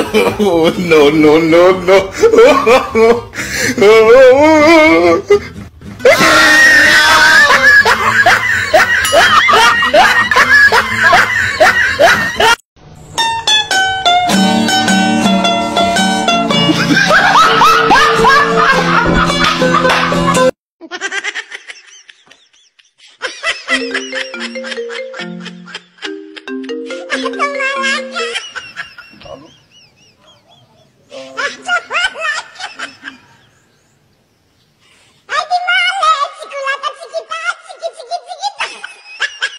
oh, no, no, no, no. oh,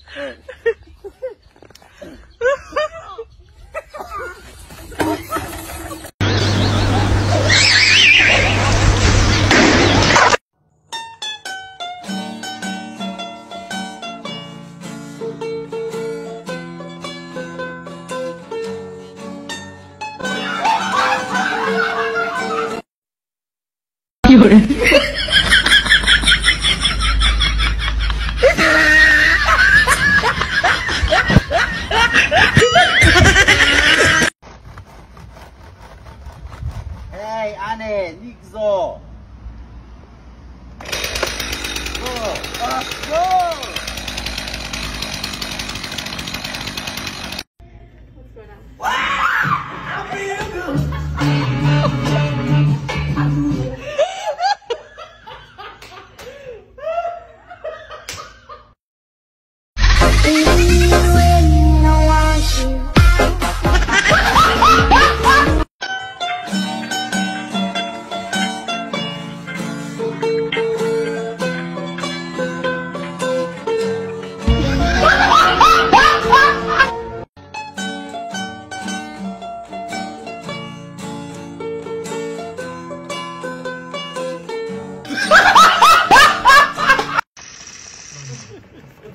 有人。Ej! Go! A,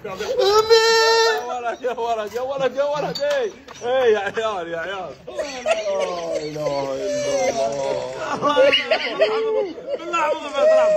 go! يا ولد يا ولد يا ولد إيه يا عيال يا عيال بالله اعوذ بالله